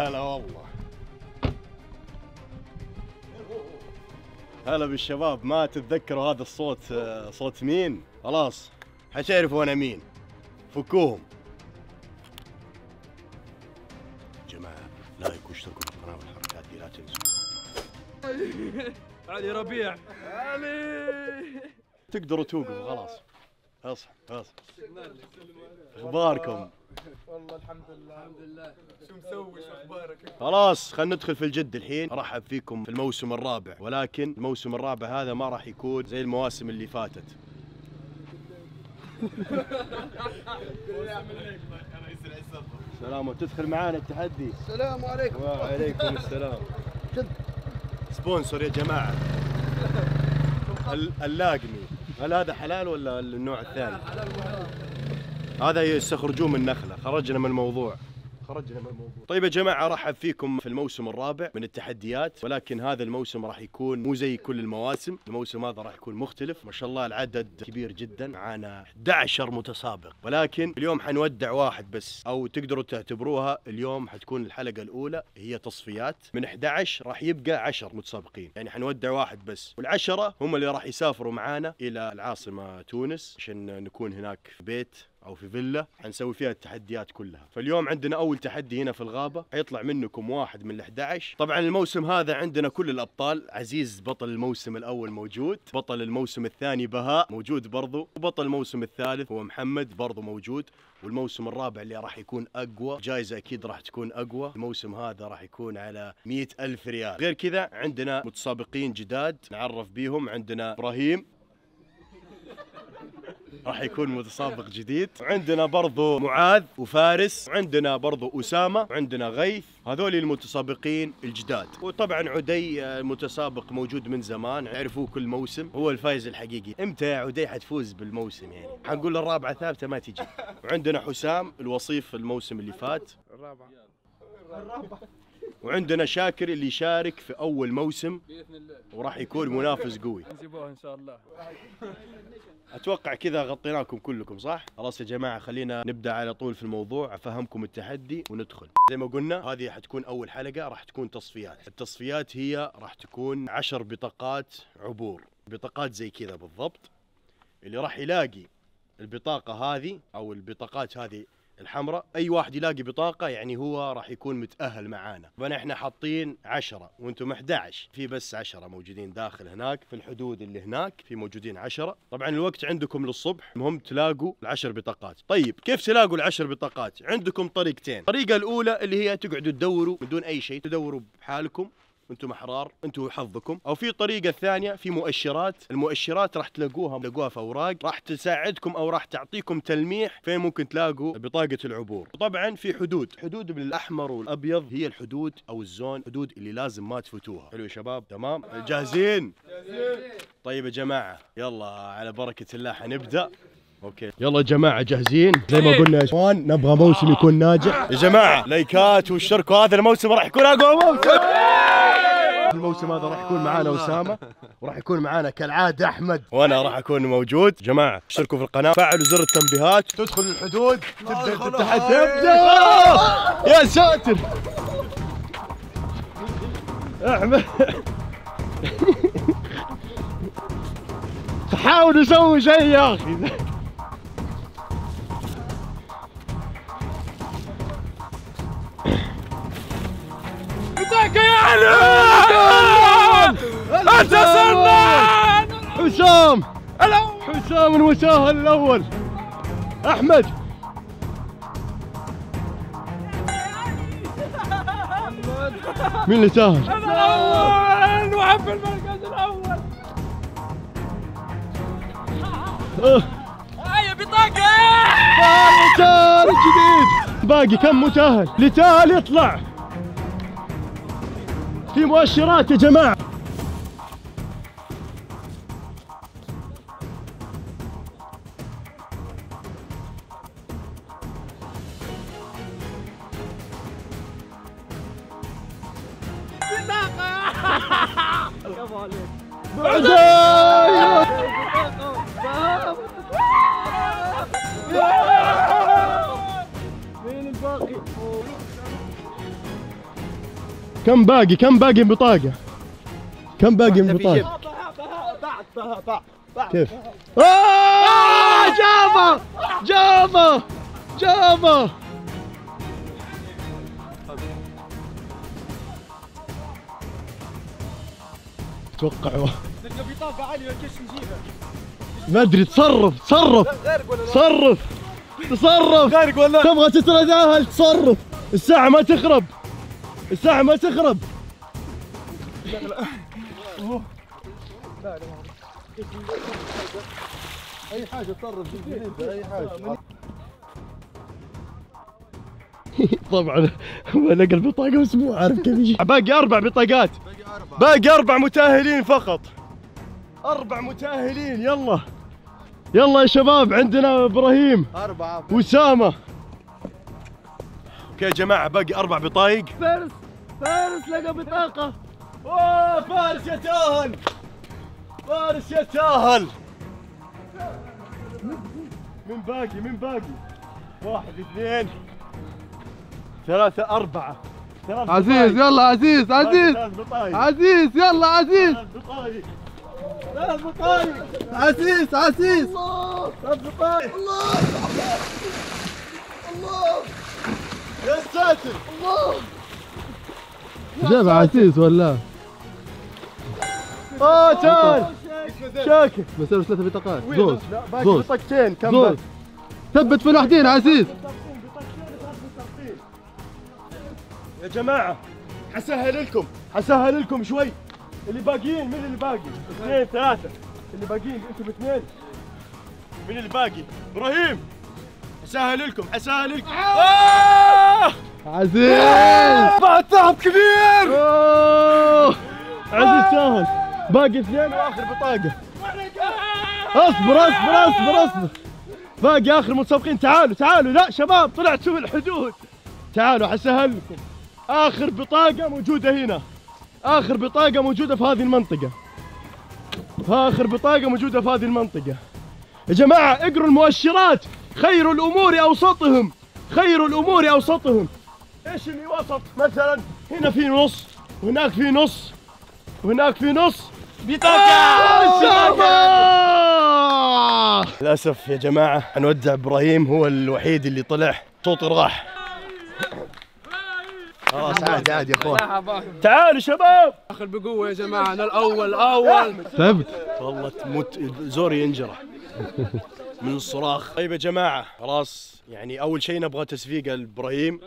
هلا والله. هلا بالشباب ما تتذكروا هذا الصوت آه، صوت مين؟ خلاص حتعرفوا أنا مين. فكوهم. جماعة لايك واشتركوا في القناة والحركات دي لا تنسوا. علي ربيع. تقدروا توقفوا خلاص. اصحى اصحى. اخباركم؟ والله الحمد لله. الحمد لله. شو مسوي؟ شو أخبارك؟ خلاص خلينا ندخل في الجد الحين. ارحب فيكم في الموسم الرابع. ولكن الموسم الرابع هذا ما راح يكون زي المواسم اللي فاتت. سلام وتدخل معانا التحدي. السلام عليكم. وعليكم السلام. سبونسر يا جماعة. ال- اللاقمي هل هذا حلال ولا النوع الثاني؟ هذا يستخرجوه من نخلة خرجنا من الموضوع خرجنا من الموضوع. طيب يا جماعة ارحب فيكم في الموسم الرابع من التحديات ولكن هذا الموسم راح يكون مو زي كل المواسم. الموسم هذا راح يكون مختلف. ما شاء الله العدد كبير جدا. معانا 11 متسابق. ولكن اليوم حنودع واحد بس أو تقدروا تعتبروها اليوم حتكون الحلقة الأولى هي تصفيات. من 11 راح يبقى 10 متسابقين. يعني حنودع واحد بس. والعشرة هم اللي راح يسافروا معانا إلى العاصمة تونس عشان نكون هناك في بيت. أو في فيلا حنسوي فيها التحديات كلها. فاليوم عندنا أول تحدي هنا في الغابة حيطلع منكم واحد من ال11 طبعا الموسم هذا عندنا كل الأبطال. عزيز بطل الموسم الأول موجود بطل الموسم الثاني بهاء موجود برضو وبطل الموسم الثالث هو محمد برضو موجود والموسم الرابع اللي راح يكون أقوى. جائزه أكيد راح تكون أقوى. الموسم هذا راح يكون على مئة ألف ريال. غير كذا عندنا متسابقين جداد نعرف بيهم عندنا إبراهيم. راح يكون متسابق جديد. وعندنا برضو معاذ وفارس وعندنا برضو أسامة وعندنا غيث. هذول المتسابقين الجداد. وطبعا عدي آه، متسابق موجود من زمان يعرفوه كل موسم. هو الفايز الحقيقي. إمتى يا عدي حتفوز بالموسم يعني؟ حنقول الرابعة ثابتة ما تجي. وعندنا حسام الوصيف الموسم اللي فات. الرابعة. وعندنا شاكر اللي يشارك في أول موسم بإذن الله وراح يكون منافس قوي نجيبوها إن شاء الله أتوقع كذا غطيناكم كلكم صح؟ خلاص يا جماعة خلينا نبدأ على طول في الموضوع أفهمكم التحدي وندخل. زي ما قلنا هذه حتكون أول حلقة راح تكون تصفيات، التصفيات هي راح تكون عشر بطاقات عبور، بطاقات زي كذا بالضبط. اللي راح يلاقي البطاقة هذه أو البطاقات هذه الحمراء أي واحد يلاقي بطاقة يعني هو راح يكون متأهل معانا. فانا إحنا حاطين عشرة وأنتم 11 في بس عشرة موجودين داخل هناك في الحدود اللي هناك في موجودين عشرة. طبعا الوقت عندكم للصبح المهم تلاقوا العشر بطاقات. طيب كيف تلاقوا العشر بطاقات؟ عندكم طريقتين. الطريقة الأولى اللي هي تقعدوا تدوروا من دون أي شيء تدوروا بحالكم. أنتم احرار أنتم وحظكم أو في طريقة ثانية في مؤشرات. المؤشرات راح تلاقوها تلاقوها في أوراق. راح تساعدكم أو راح تعطيكم تلميح فين ممكن تلاقوا بطاقة العبور. وطبعا في حدود. حدود بالأحمر والأبيض هي الحدود أو ال zone حدود اللي لازم ما تفوتوها. حلو يا شباب تمام؟ جاهزين؟ طيب يا جماعة يلا على بركة الله حنبدأ. okay. يلا يا جماعة جاهزين؟ زي ما قلنا يا إخوان نبغى موسم يكون ناجح. يا جماعة لايكات واشتركوا هذا الموسم راح يكون أقوى موسم. الموسم هذا راح يكون معانا أسامة وراح يكون معانا كالعادة أحمد. وأنا راح أكون موجود. جماعة اشتركوا في القناة فعلوا زر التنبيهات. تدخل الحدود تبدأ التحدي ابدا يا ساتر. أحمد. حاول أسوي شيء يا أخي. يا علي انت سلمان حسام. حسام المساهل الأول. أحمد. مين اللي ساهل؟ الأول. وحب المركز الأول. آه، هاي بطاقة لتال جديد باقي كم متاهل؟ لتال يطلع. في مؤشرات يا جماعة. كم باقي؟ كم باقي بطاقة؟ كم باقي من بطاقة؟ كيف؟ آه! جابه! جابه! جابه! أتوقع نلقى بطاقة عالية كيش نجيبها. ما أدري تصرف تصرف؟ تصرف تصرف. ولا تبغى تترداها تصرف؟ الساعة ما تخرب. الساعة ما تخرب. أي حاجة تصرف. أي حاجة. طبعا هو لقى البطاقة بس مو عارف كيف يجي. باقي أربع بطاقات. باقي أربع متأهلين فقط. أربع متأهلين يلا. يلا يا شباب عندنا إبراهيم أربعة. وسامة. أوكي يا جماعة باقي أربع بطايق. فارس. فارس لقى بطاقة. أوه فارس يتأهل فارس يتأهل من باقي من باقي. واحد اثنين. ثلاثة أربعة. ثلاث عزيز. يلا عزيز عزيز. عزيز يلا عزيز. ثلاث بطايق. عزيز عزيز. ثلاث بطايق. الله. الله. يا ساتر. الله. جاب عزيز ولا آه تعال شاكر. بس ثلاث بطاقات. وين؟ زوز. لا، باقي زوز. بطاقتين كم زوز؟ ثبت في الوحدين عزيز يا جماعة حسهل لكم. حسهل لكم شوي. اللي باقيين مين اللي باقي؟ اثنين ثلاثة. اللي باقيين أنتم اثنين. مين اللي باقي؟ إبراهيم. حسهل لكم حسهل لكم. آه! عزيز! بعد تعب كبير! أوه! عزيز سهل باقي اثنين وآخر بطاقة. اصبر اصبر اصبر اصبر. باقي آخر متسابقين. تعالوا تعالوا. لا شباب طلعتوا من الحدود. تعالوا حسهل لكم. آخر بطاقة موجودة هنا. آخر بطاقة موجودة في هذه المنطقة. آخر بطاقة موجودة في هذه المنطقة. يا جماعة اقروا المؤشرات. خير الأمور أوسطهم. خير الأمور أوسطهم. إيش اللي وسط مثلا هنا في نص وهناك في نص وهناك في نص. بطاقة! للأسف يا جماعة حنودع إبراهيم هو الوحيد اللي طلع. صوته راح. خلاص عادي عادي يا أخوان. تعالوا شباب! داخل بقوة يا جماعة أنا الأول اول ثبت. والله تموت زوري ينجرح. من الصراخ طيب يا جماعة خلاص يعني أول شيء نبغى تسفيقة لإبراهيم.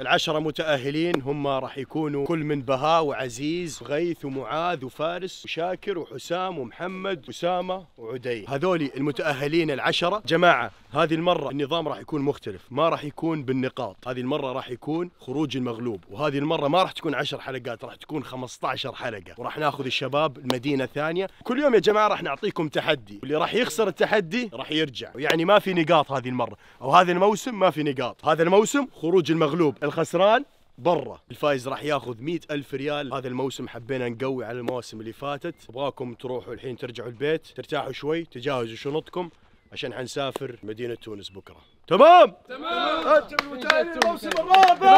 العشرة متأهلين هم راح يكونوا كل من بهاء وعزيز وغيث ومعاذ وفارس وشاكر وحسام ومحمد وسامة وعدي. هذولي المتأهلين العشرة. جماعة هذه المرة النظام راح يكون مختلف ما راح يكون بالنقاط. هذه المرة راح يكون خروج المغلوب وهذه المرة ما راح تكون 10 حلقات راح تكون 15 حلقة. وراح ناخذ الشباب المدينة الثانية. كل يوم يا جماعة راح نعطيكم تحدي. واللي راح يخسر التحدي راح يرجع. يعني ما في نقاط هذه المرة. أو هذا الموسم ما في نقاط. هذا الموسم خروج المغلوب. الخسران برا. الفايز راح ياخذ مئة ألف ريال. هذا الموسم حبينا نقوي على المواسم اللي فاتت. أبغاكم تروحوا الحين ترجعوا البيت ترتاحوا شوي تجهزوا شنطكم. عشان حنسافر مدينة تونس بكرة. تمام؟ تمام. الموسم الرابع.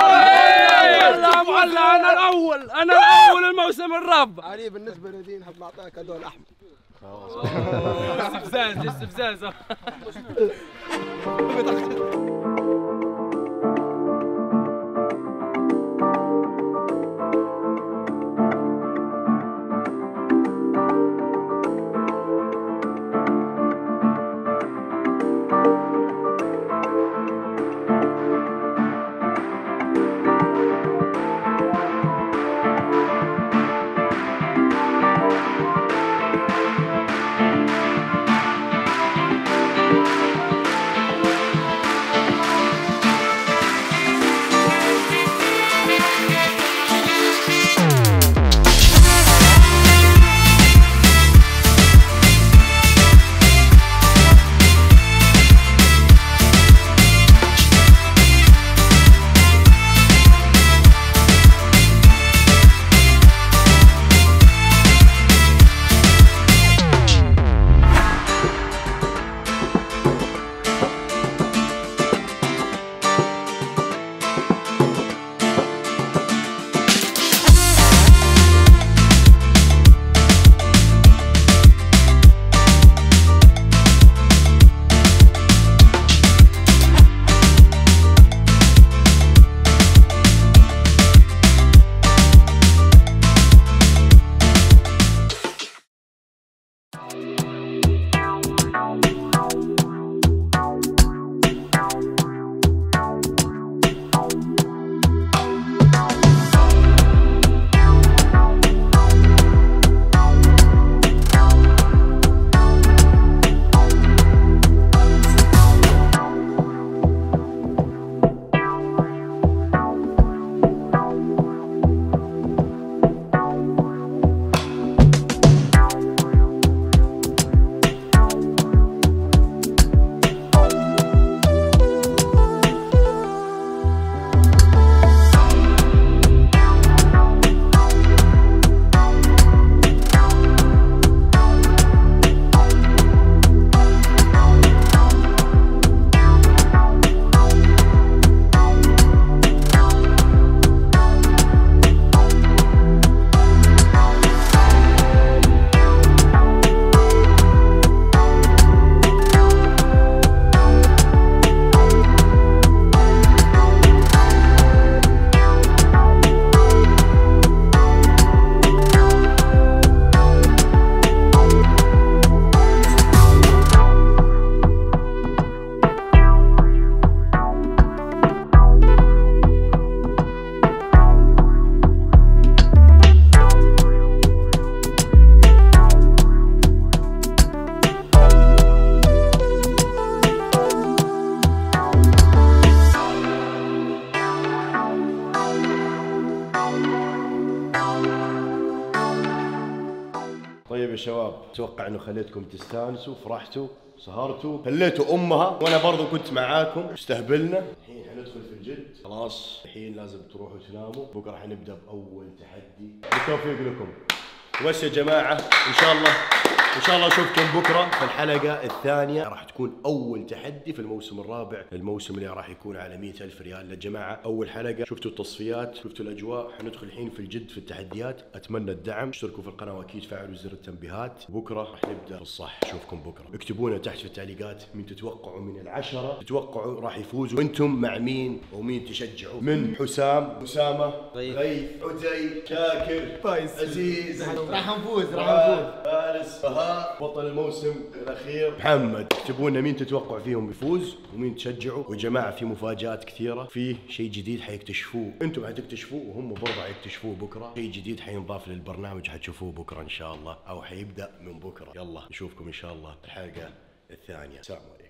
أنا الأول أنا الأول الموسم الرابع. علي بالنسبة لدين حب نعطيك هذول احمر استفزاز استفزاز. أتوقع إنه خليتكم تستانسوا فرحتوا سهرتوا خليتوا أمها. وأنا برضو كنت معاكم. استهبلنا. الحين حندخل في الجد. خلاص. الحين لازم تروحوا تناموا. بكرة حنبدا بأول تحدي. بالتوفيق لكم. وبس يا جماعة؟ إن شاء الله إن شاء الله اشوفكم بكرة في الحلقة الثانية. راح تكون أول تحدي في الموسم الرابع. الموسم اللي راح يكون على مئة ألف ريال. يا جماعة أول حلقة. شفتوا التصفيات شفتوا الأجواء. حندخل الحين في الجد في التحديات. أتمنى الدعم. اشتركوا في القناة وأكيد فعلوا زر التنبيهات. بكرة راح نبدأ بالصح اشوفكم بكرة. اكتبوا لنا تحت في التعليقات مين تتوقعوا من العشرة. تتوقعوا راح يفوزوا. وأنتم مع مين؟ ومين تشجعوا؟ من حسام اسامه غيث عتي شاكر فايز. عزيز راح نفوز راح نفوز. فارس بهاء بطل الموسم الأخير. محمد اكتبوا لنا مين تتوقع فيهم يفوز؟ ومين تشجعوا؟ ويا جماعة في مفاجآت كثيرة. في شيء جديد حيكتشفوه. أنتم حتكتشفوه وهم برضه حيكتشفوه بكرة. شيء جديد حينضاف للبرنامج حتشوفوه بكرة إن شاء الله. أو حيبدأ من بكرة. يلا نشوفكم إن شاء الله الحلقة الثانية. سلام عليكم.